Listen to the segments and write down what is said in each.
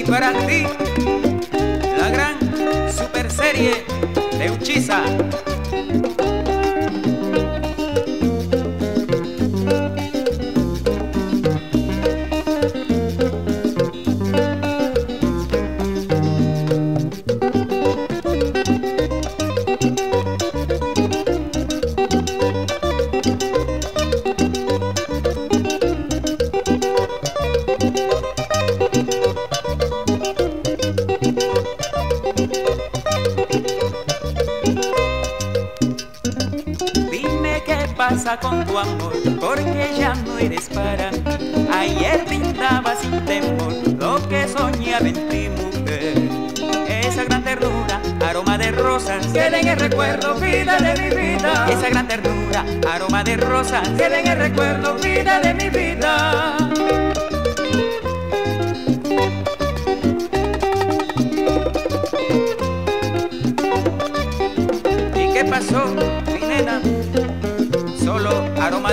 Y para ti, la gran super serie de Uchiza. Pasa con tu amor, porque ya no eres para mí. Ayer brindaba sin temor lo que soñaba en ti, mujer. Esa gran ternura, aroma de rosas, Queda el recuerdo, vida de mi vida. esa gran ternura, aroma de rosas. Queda el recuerdo, vida de mi vida.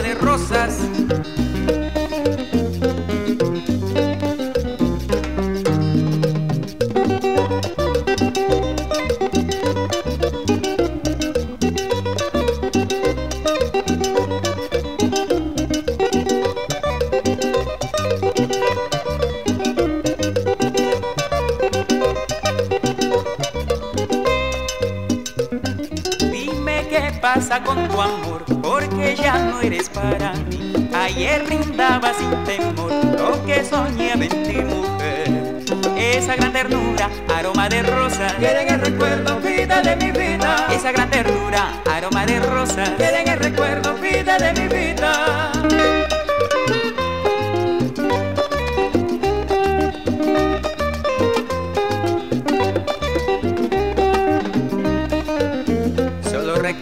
De rosas. Pasa con tu amor, porque ya no eres para mí. Ayer brindaba sin temor lo que soñaba en ti, mujer. Esa gran ternura, aroma de rosa. Queda en el recuerdo, vida de mi vida. Esa gran ternura, aroma de rosa. Queda en el recuerdo, vida de mi vida.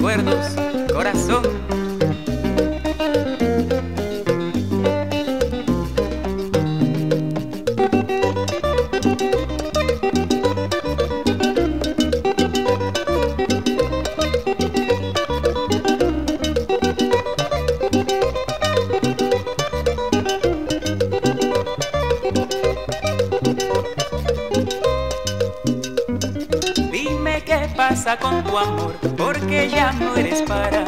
Recuerdos, corazón. Pasa con tu amor, porque ya no eres para.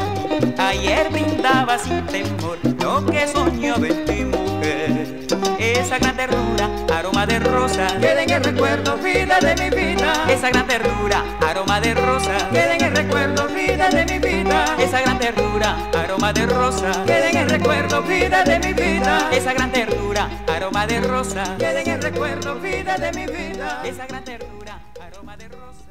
Ayer brindaba sin temor lo que soñaba en ti, mujer. Esa gran ternura, aroma de rosa. Queda en el recuerdo, vida de mi vida. Esa gran ternura, aroma de rosa. Queda en el recuerdo, vida de mi vida. Esa gran ternura, aroma de rosa. Queda en el recuerdo, vida de mi vida. Esa gran ternura, aroma de rosa. Queda en el recuerdo, vida de mi vida. Esa gran ternura, aroma de rosa.